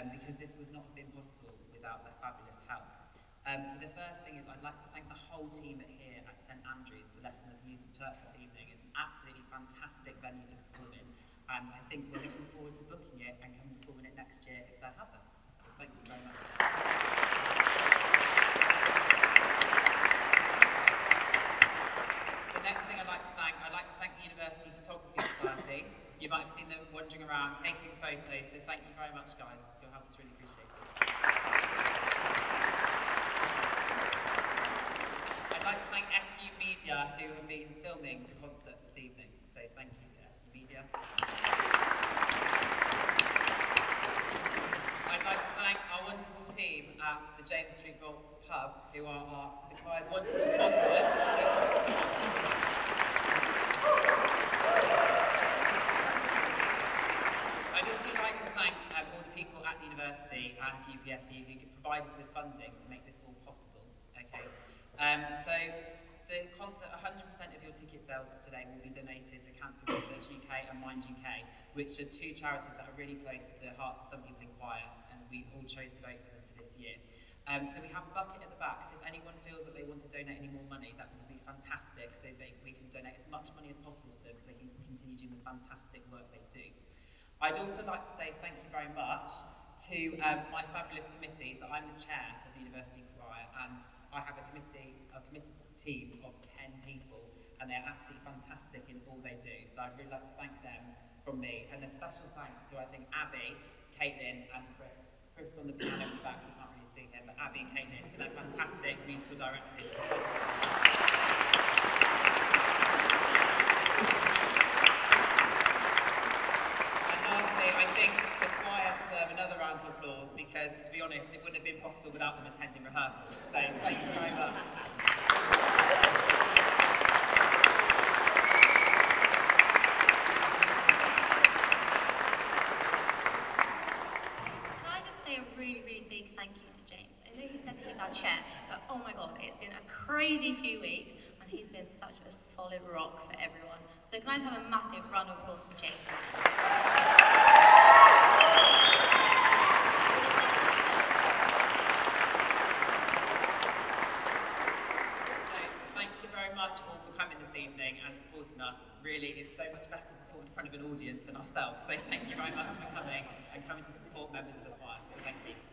would not have been possible without their fabulous help. Um, so the first thing is I'd like to thank the whole team here at St Andrews for letting us use the church this evening. It's an absolutely fantastic venue to perform in, and I think we're looking forward to booking it and coming to perform it next year if they'll have us. So thank you very much. The next thing I'd like to thank, I'd like to thank the University Photography Society. You might have seen them wandering around taking photos, so thank you very much, guys. Your help is really appreciated. I'd like to thank SU Media, who have been filming the concert this evening, so thank you to SU Media. I'd like to thank our wonderful team at the James Street Vaults pub, who are our, the choir's wonderful sponsors. I'd also like to thank all the people at the university and UPSU who provide us with funding to make this all possible. Okay, um, so the concert, 100% of your ticket sales today will be donated to Cancer Research UK and Mind UK, which are two charities that are really close to the hearts of some people in choir, and we all chose to vote for them for this year. Um, so we have a bucket at the back, so if anyone feels that they want to donate any more money, that would be fantastic, so they, we can donate as much money as possible to them so they can continue doing the fantastic work they do. I'd also like to say thank you very much to um, my fabulous committee. So I'm the chair of the University Choir and I have a committee, a committee team of 10 people, and they're absolutely fantastic in all they do. So I'd really like to thank them from me, and a special thanks to, I think, Abby, Caitlin, and Chris. Chris on the piano in the back, you can't really see him, but Abby and Caitlin for their fantastic musical directing. applause because, to be honest, it wouldn't have been possible without them attending rehearsals. So thank you very much. Can I just say a really, really big thank you to James? I know he said that he's our chair, but oh my God, it's been a crazy few weeks and he's been such a solid rock for everyone. So can I just have a massive round of applause for James? Ourselves. So thank you very much for coming and coming to support members of the choir. So thank you.